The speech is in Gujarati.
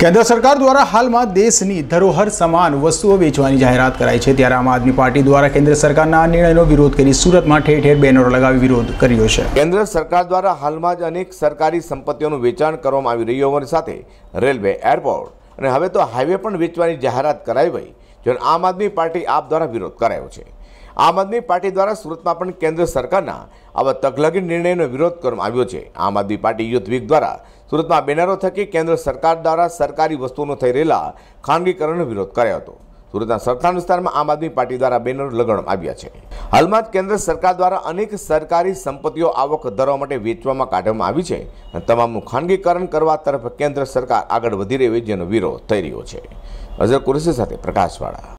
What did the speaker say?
કેન્દ્ર સરકાર દ્વારા હાલમાં દેશની ધરોહર સમાન વસ્તુઓ વેચવાની જાહેરાત કરાઈ છે. ત્યારે આમ આદમી પાર્ટી દ્વારા કેન્દ્ર સરકારના આ નિર્ણયનો વિરોધ કરી સુરતમાં ઠેર ઠેર બેનરો લગાવી વિરોધ કર્યો છે. કેન્દ્ર સરકાર દ્વારા હાલમાં જ અનેક સરકારી સંપત્તિઓનું વેચાણ કરવામાં આવી રહ્યું હોવાની સાથે રેલવે, એરપોર્ટ અને હવે તો હાઈવે પણ વેચવાની જાહેરાત કરાઈ ગઈ, જેનો આમ આદમી પાર્ટી આપ દ્વારા વિરોધ કરાયો છે. આમ આદમી પાર્ટી દ્વારા સુરતમાં પણ કેન્દ્ર સરકારના આવા તકલગી નિર્ણયનો વિરોધ કરવામાં આવ્યો છે. આમ આદમી પાર્ટી યુથ વીક દ્વારા સુરતમાં બેનરો થકી કેન્દ્ર સરકાર દ્વારા સરકારી વસ્તુઓનો થઈ રહેલા ખાનગીકરણનો વિરોધ કર્યો હતો. સુરતના સરથાણ વિસ્તારમાં આમ આદમી પાર્ટી દ્વારા બેનરો લગાડવામાં આવ્યા છે. હાલમાં જ કેન્દ્ર સરકાર દ્વારા અનેક સરકારી સંપત્તિઓ આવક ધરવા માટે વેચવામાં કાઢવામાં આવી છે અને તમામનું ખાનગીકરણ કરવા તરફ કેન્દ્ર સરકાર આગળ વધી રહી હોય જેનો વિરોધ થઈ રહ્યો છે. અઝર કુરેશી સાથે પ્રકાશવાળા.